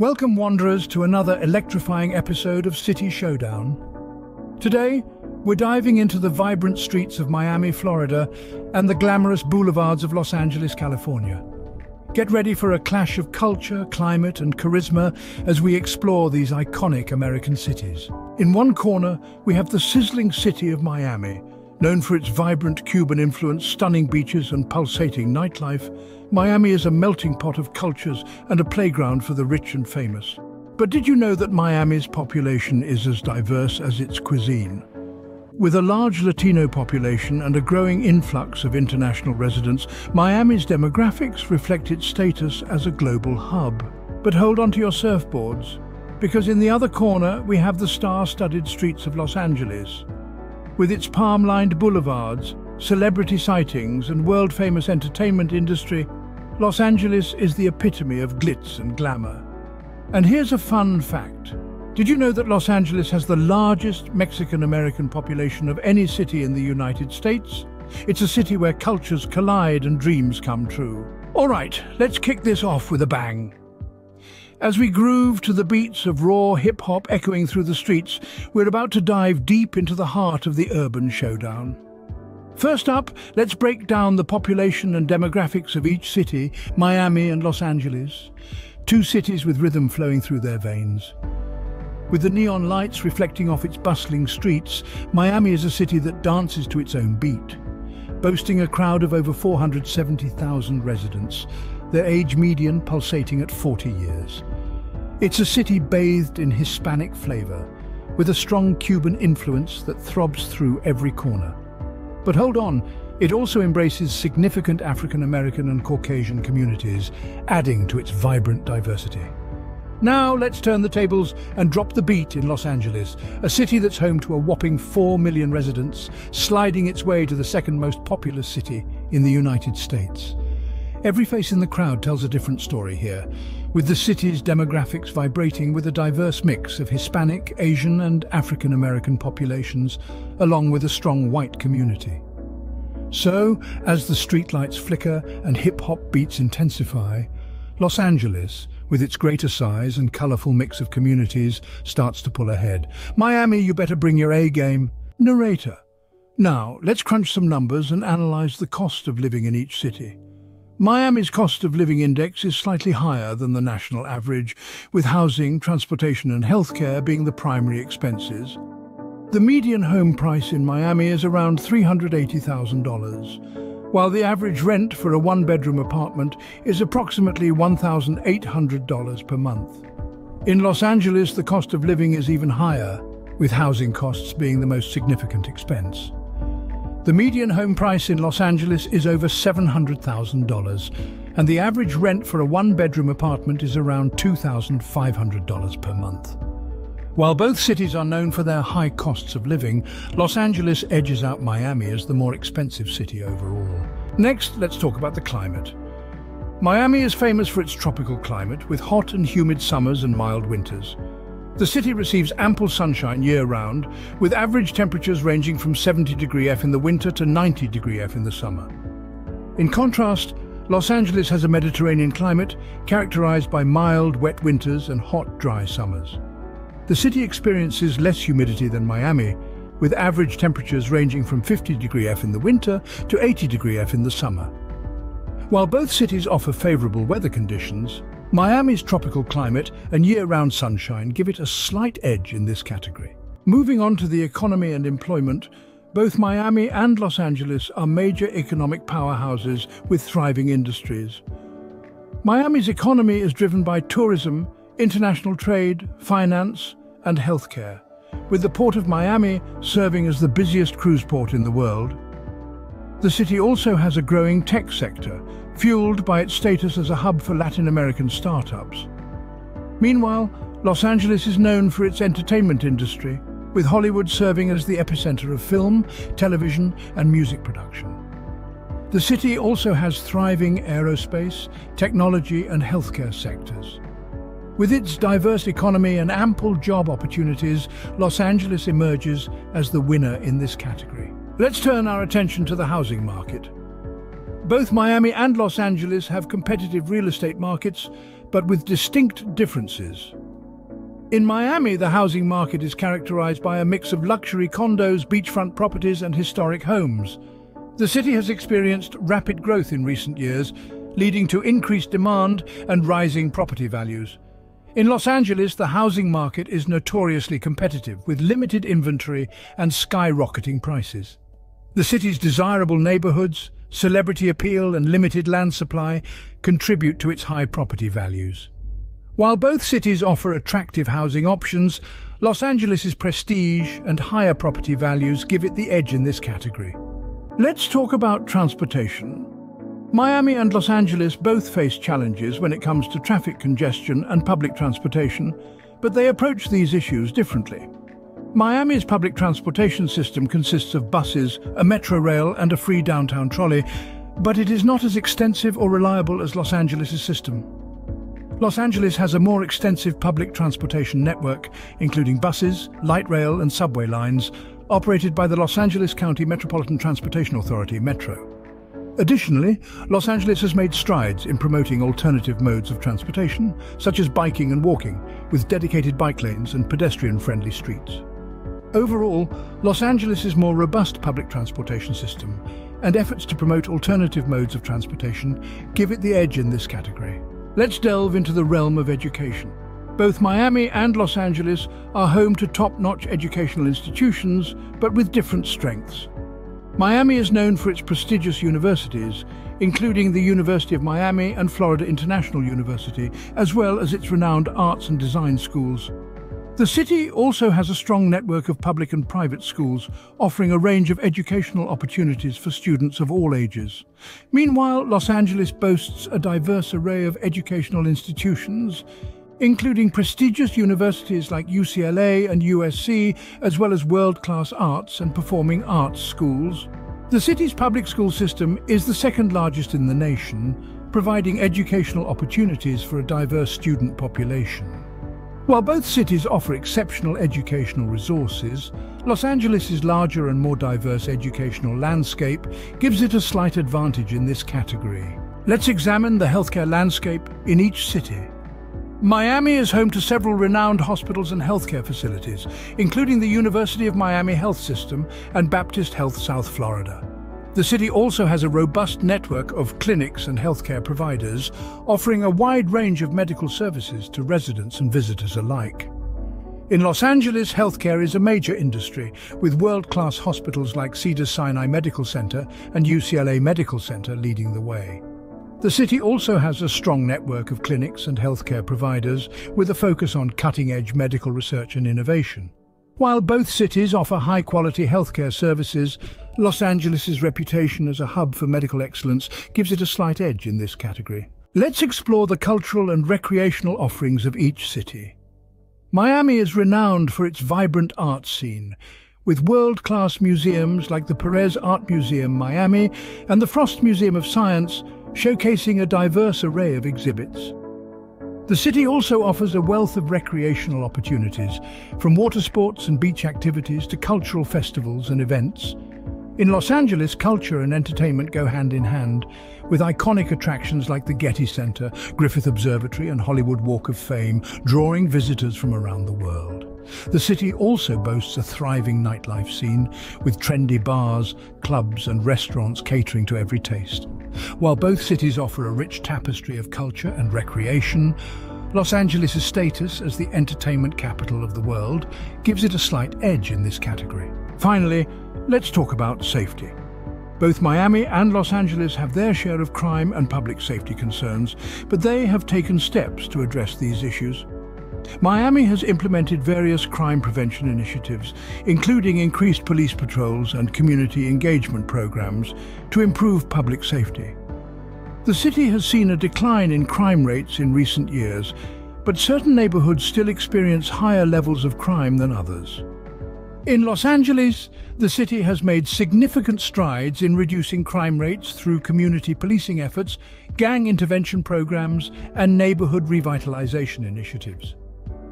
Welcome, wanderers, to another electrifying episode of City Showdown. Today, we're diving into the vibrant streets of Miami, Florida, and the glamorous boulevards of Los Angeles, California. Get ready for a clash of culture, climate, and charisma as we explore these iconic American cities. In one corner, we have the sizzling city of Miami, Known for its vibrant Cuban influence, stunning beaches and pulsating nightlife, Miami is a melting pot of cultures and a playground for the rich and famous. But did you know that Miami's population is as diverse as its cuisine? With a large Latino population and a growing influx of international residents, Miami's demographics reflect its status as a global hub. But hold on to your surfboards, because in the other corner we have the star-studded streets of Los Angeles. With its palm-lined boulevards, celebrity sightings and world-famous entertainment industry, Los Angeles is the epitome of glitz and glamour. And here's a fun fact. Did you know that Los Angeles has the largest Mexican-American population of any city in the United States? It's a city where cultures collide and dreams come true. All right, let's kick this off with a bang. As we groove to the beats of raw hip-hop echoing through the streets, we're about to dive deep into the heart of the urban showdown. First up, let's break down the population and demographics of each city, Miami and Los Angeles. Two cities with rhythm flowing through their veins. With the neon lights reflecting off its bustling streets, Miami is a city that dances to its own beat. Boasting a crowd of over 470,000 residents, their age median pulsating at 40 years. It's a city bathed in Hispanic flavour, with a strong Cuban influence that throbs through every corner. But hold on, it also embraces significant African American and Caucasian communities, adding to its vibrant diversity. Now let's turn the tables and drop the beat in Los Angeles, a city that's home to a whopping 4 million residents, sliding its way to the second most populous city in the United States. Every face in the crowd tells a different story here, with the city's demographics vibrating with a diverse mix of Hispanic, Asian and African American populations, along with a strong white community. So, as the streetlights flicker and hip-hop beats intensify, Los Angeles, with its greater size and colourful mix of communities, starts to pull ahead. Miami, you better bring your A-game. Narrator. Now, let's crunch some numbers and analyse the cost of living in each city. Miami's cost of living index is slightly higher than the national average, with housing, transportation and healthcare being the primary expenses. The median home price in Miami is around $380,000, while the average rent for a one-bedroom apartment is approximately $1,800 per month. In Los Angeles, the cost of living is even higher, with housing costs being the most significant expense. The median home price in Los Angeles is over $700,000, and the average rent for a one-bedroom apartment is around $2,500 per month. While both cities are known for their high costs of living, Los Angeles edges out Miami as the more expensive city overall. Next, let's talk about the climate. Miami is famous for its tropical climate, with hot and humid summers and mild winters. The city receives ample sunshine year-round, with average temperatures ranging from 70 degree F in the winter to 90 degree F in the summer. In contrast, Los Angeles has a Mediterranean climate characterized by mild, wet winters and hot, dry summers. The city experiences less humidity than Miami, with average temperatures ranging from 50 degree F in the winter to 80 degree F in the summer. While both cities offer favorable weather conditions, Miami's tropical climate and year-round sunshine give it a slight edge in this category. Moving on to the economy and employment, both Miami and Los Angeles are major economic powerhouses with thriving industries. Miami's economy is driven by tourism, international trade, finance and healthcare, with the Port of Miami serving as the busiest cruise port in the world. The city also has a growing tech sector, fueled by its status as a hub for Latin American startups. Meanwhile, Los Angeles is known for its entertainment industry, with Hollywood serving as the epicenter of film, television and music production. The city also has thriving aerospace, technology and healthcare sectors. With its diverse economy and ample job opportunities, Los Angeles emerges as the winner in this category. Let's turn our attention to the housing market. Both Miami and Los Angeles have competitive real estate markets, but with distinct differences. In Miami, the housing market is characterized by a mix of luxury condos, beachfront properties and historic homes. The city has experienced rapid growth in recent years, leading to increased demand and rising property values. In Los Angeles, the housing market is notoriously competitive, with limited inventory and skyrocketing prices. The city's desirable neighborhoods, celebrity appeal and limited land supply contribute to its high property values. While both cities offer attractive housing options, Los Angeles' prestige and higher property values give it the edge in this category. Let's talk about transportation. Miami and Los Angeles both face challenges when it comes to traffic congestion and public transportation, but they approach these issues differently. Miami's public transportation system consists of buses, a metro rail and a free downtown trolley, but it is not as extensive or reliable as Los Angeles' system. Los Angeles has a more extensive public transportation network, including buses, light rail and subway lines, operated by the Los Angeles County Metropolitan Transportation Authority, Metro. Additionally, Los Angeles has made strides in promoting alternative modes of transportation, such as biking and walking, with dedicated bike lanes and pedestrian-friendly streets. Overall, Los Angeles' more robust public transportation system and efforts to promote alternative modes of transportation give it the edge in this category. Let's delve into the realm of education. Both Miami and Los Angeles are home to top-notch educational institutions, but with different strengths. Miami is known for its prestigious universities, including the University of Miami and Florida International University, as well as its renowned arts and design schools. The city also has a strong network of public and private schools, offering a range of educational opportunities for students of all ages. Meanwhile, Los Angeles boasts a diverse array of educational institutions, including prestigious universities like UCLA and USC, as well as world-class arts and performing arts schools. The city's public school system is the second largest in the nation, providing educational opportunities for a diverse student population. While both cities offer exceptional educational resources, Los Angeles' larger and more diverse educational landscape gives it a slight advantage in this category. Let's examine the healthcare landscape in each city. Miami is home to several renowned hospitals and healthcare facilities, including the University of Miami Health System and Baptist Health South Florida. The city also has a robust network of clinics and healthcare providers, offering a wide range of medical services to residents and visitors alike. In Los Angeles, healthcare is a major industry, with world-class hospitals like Cedars-Sinai Medical Center and UCLA Medical Center leading the way. The city also has a strong network of clinics and healthcare providers with a focus on cutting-edge medical research and innovation. While both cities offer high-quality healthcare services, Los Angeles' reputation as a hub for medical excellence gives it a slight edge in this category. Let's explore the cultural and recreational offerings of each city. Miami is renowned for its vibrant art scene, with world-class museums like the Perez Art Museum Miami and the Frost Museum of Science showcasing a diverse array of exhibits. The city also offers a wealth of recreational opportunities, from water sports and beach activities to cultural festivals and events. In Los Angeles, culture and entertainment go hand in hand, with iconic attractions like the Getty Center, Griffith Observatory and Hollywood Walk of Fame drawing visitors from around the world. The city also boasts a thriving nightlife scene, with trendy bars, clubs and restaurants catering to every taste. While both cities offer a rich tapestry of culture and recreation, Los Angeles' status as the entertainment capital of the world gives it a slight edge in this category. Finally, let's talk about safety. Both Miami and Los Angeles have their share of crime and public safety concerns, but they have taken steps to address these issues. Miami has implemented various crime prevention initiatives, including increased police patrols and community engagement programs to improve public safety. The city has seen a decline in crime rates in recent years, but certain neighborhoods still experience higher levels of crime than others. In Los Angeles, the city has made significant strides in reducing crime rates through community policing efforts, gang intervention programs and neighborhood revitalization initiatives.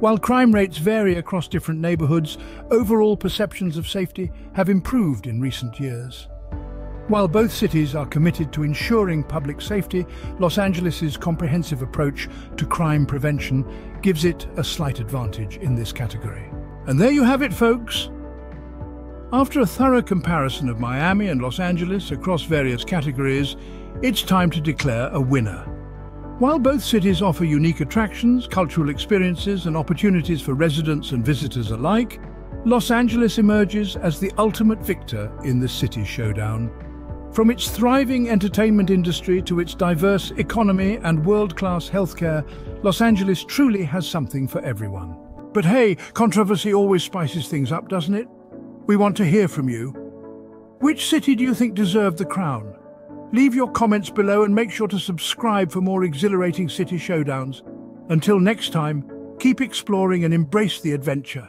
While crime rates vary across different neighborhoods, overall perceptions of safety have improved in recent years. While both cities are committed to ensuring public safety, Los Angeles' comprehensive approach to crime prevention gives it a slight advantage in this category. And there you have it, folks. After a thorough comparison of Miami and Los Angeles across various categories, it's time to declare a winner. While both cities offer unique attractions, cultural experiences and opportunities for residents and visitors alike, Los Angeles emerges as the ultimate victor in the city showdown. From its thriving entertainment industry to its diverse economy and world-class healthcare, Los Angeles truly has something for everyone. But hey, controversy always spices things up, doesn't it? We want to hear from you. Which city do you think deserved the crown? Leave your comments below and make sure to subscribe for more exhilarating city showdowns. Until next time, keep exploring and embrace the adventure.